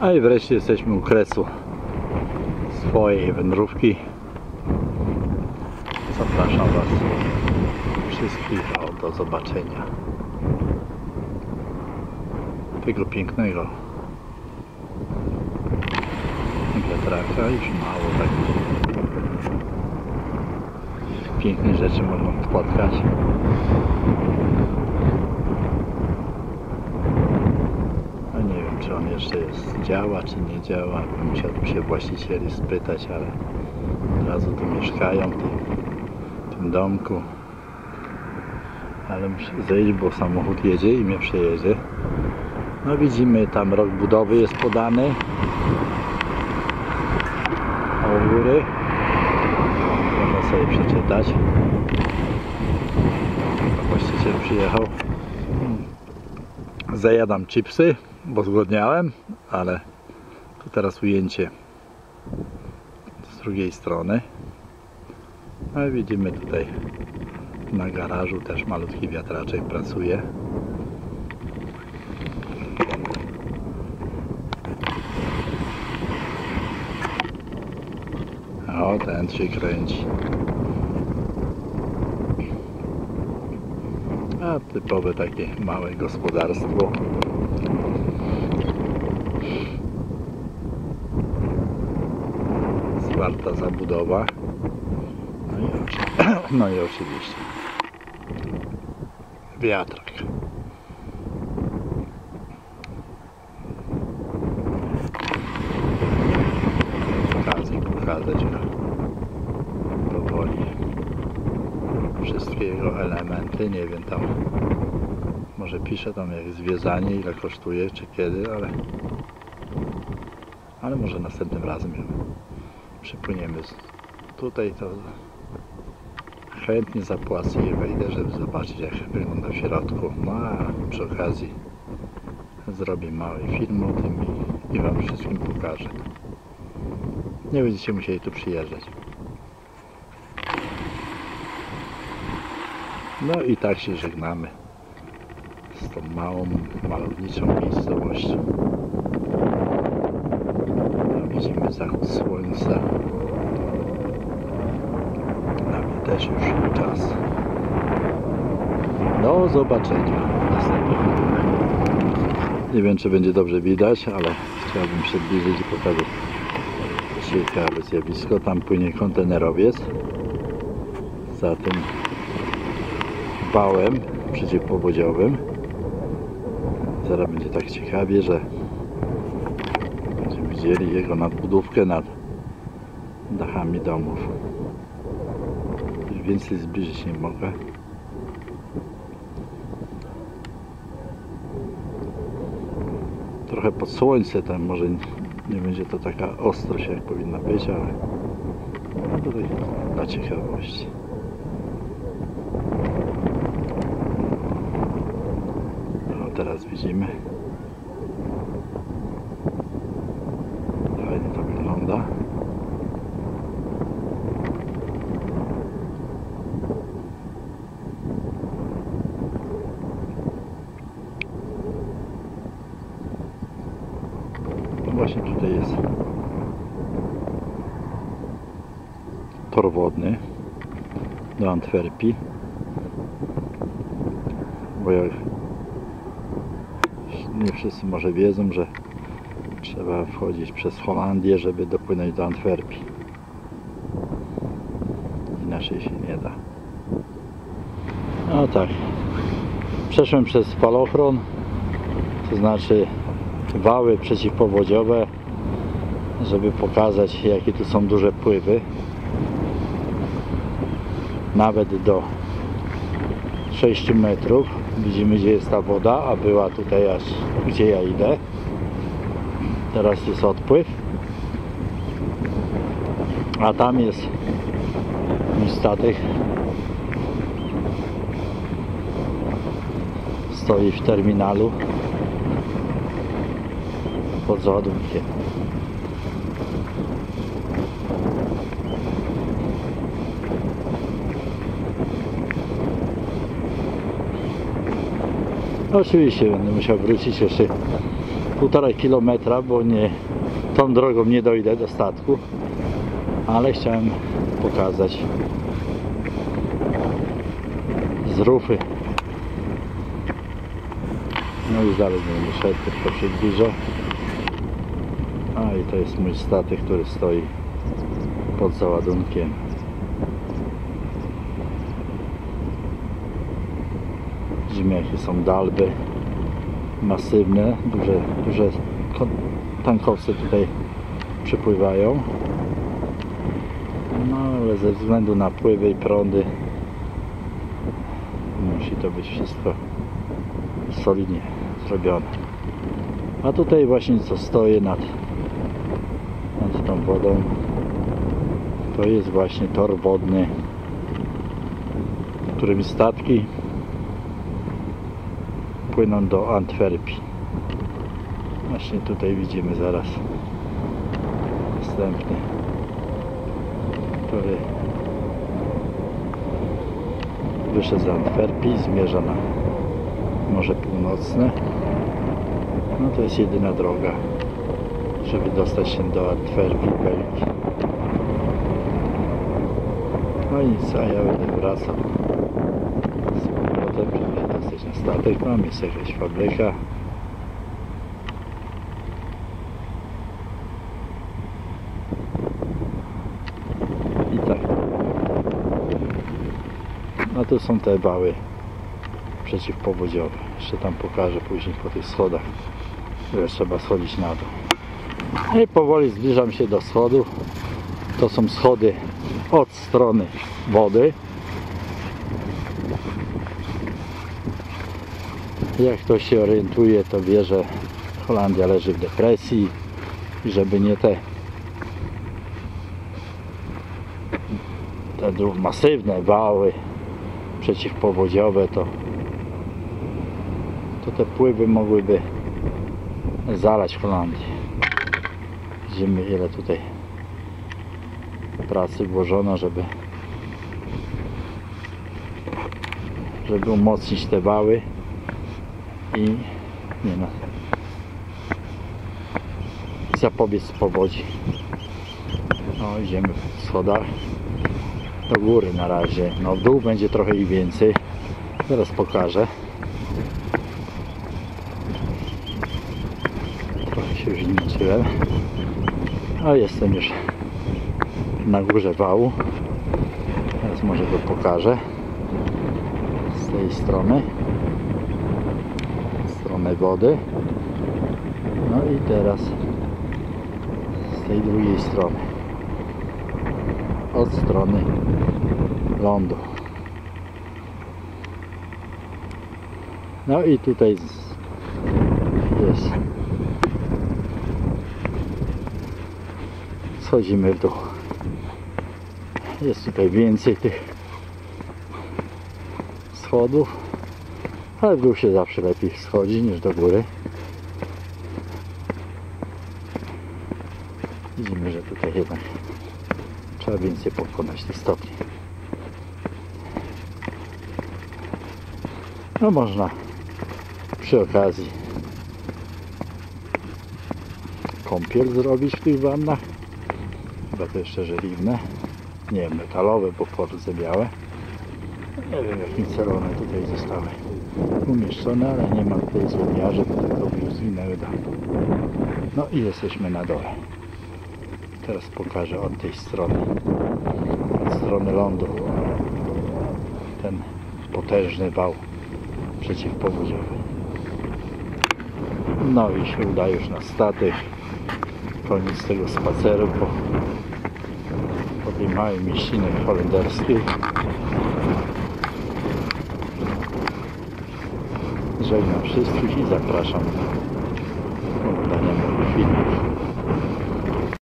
A i wreszcie jesteśmy u kresu swojej wędrówki. Zapraszam Was wszystkich do zobaczenia tego pięknego wiatraka. Już mało takich pięknych rzeczy można spotkać. A nie wiem, czy on jeszcze jest, działa, czy nie działa. Bym musiał tu się właścicieli spytać, ale od razu tu mieszkają w tym, domku. Ale muszę zejść, bo samochód jedzie i mnie przejedzie. No widzimy, tam rok budowy jest podany. O góry. Można sobie przeczytać. Właściciel przyjechał. Zajadam chipsy, bo zgłodniałem, ale tu teraz ujęcie z drugiej strony. No i widzimy tutaj na garażu też malutki wiatraczek pracuje. O, ten się kręci. A typowe takie małe gospodarstwo. Zwarta zabudowa. No i, no i oczywiście wiatrak. Pokazać go powoli wszystkie jego elementy. Nie wiem tam może pisze tam jak zwiedzanie ile kosztuje czy kiedy, ale ale może następnym razem z- tutaj to chętnie zapłacę i wejdę, żeby zobaczyć jak wygląda w środku. No a przy okazji zrobię mały film o tym i, i Wam wszystkim pokażę. Nie będziecie musieli tu przyjeżdżać. No i tak się żegnamy z tą małą, malowniczą miejscowością. Widzimy zachód słońca. Mnie też już czas. Do zobaczenia. Nie wiem czy będzie dobrze widać, ale chciałbym przybliżyć i pokazać ciekawe zjawisko. Tam płynie kontenerowiec za tym wałem przeciwpowodziowym. Zaraz będzie tak ciekawie, że widzieli jego nadbudówkę nad dachami domów. Więcej zbliżyć nie mogę. Trochę pod słońce tam może nie będzie to taka ostrość jak powinna być, ale no tutaj dla ciekawości. No teraz widzimy. Fajnie to wygląda. No właśnie tutaj jest tor wodny do Antwerpii. Bo jak nie wszyscy może wiedzą, że trzeba wchodzić przez Holandię, żeby dopłynąć do Antwerpii. Inaczej się nie da. No tak. Przeszłem przez falochron, to znaczy wały przeciwpowodziowe, żeby pokazać jakie tu są duże pływy. Nawet do 6 metrów. Widzimy gdzie jest ta woda, a była tutaj aż gdzie ja idę. Teraz jest odpływ. A tam jest statek. Stoi w terminalu pod załadunkiem. Oczywiście będę musiał wrócić jeszcze półtora kilometra, bo nie tą drogą nie dojdę do statku, ale chciałem pokazać z rufy. No już dalej będę szedł, tylko przybliżę. A i to jest mój statek, który stoi pod załadunkiem. Widzimy jakie są dalby masywne, duże, duże ko- tankowce tutaj przypływają. No ale ze względu na pływy i prądy musi to być wszystko solidnie zrobione. A tutaj właśnie co stoję nad, nad tą wodą to jest właśnie tor wodny, którym statki płyną do Antwerpii. Właśnie tutaj widzimy zaraz następny, który wyszedł z Antwerpii, zmierza na Morze Północne. No to jest jedyna droga, żeby dostać się do Antwerpii, Belgii. No i a ja będę wracał z powrotem, żeby dostać na statek. Mam jest jakaś fabryka. I tak. A tu są te bały przeciwpowodziowe. Jeszcze tam pokażę później po tych schodach, które trzeba schodzić na dół. No i powoli zbliżam się do schodów. To są schody od strony wody. Jak ktoś się orientuje, to wie, że Holandia leży w depresji i żeby nie te te masywne wały przeciwpowodziowe, to to te pływy mogłyby zalać Holandię. Widzimy ile tutaj pracy włożono, żeby żeby umocnić te wały i nie no zapobiec powodzi. No idziemy po schodach do góry na razie. No w dół będzie trochę i więcej. Zaraz pokażę. Trochę się już zmęczyłem. A jestem już na górze wału. Teraz może go pokażę. Z tej strony. Z strony wody. No i teraz z tej drugiej strony. Od strony lądu. No i tutaj jest. Schodzimy w dół. Jest tutaj więcej tych schodów, ale w dół się zawsze lepiej schodzi niż do góry. Widzimy, że tutaj jednak trzeba więcej pokonać tych stopni. No można przy okazji kąpiel zrobić w tych wannach. Chyba to jeszcze żeliwne. Nie wiem, metalowe, bo porzebiałe. Nie wiem jakim celu one tutaj zostały umieszczone, ale nie ma tutaj złomiarzy, tylko wyzwinęły do. No i jesteśmy na dole. Teraz pokażę od tej strony, od strony lądu, ten potężny wał przeciwpowodziowy. No i się uda już na statek. Koniec tego spaceru po, po tej małej mieścinie holenderskiej. Żegnam wszystkich i zapraszam do oglądania moich filmów.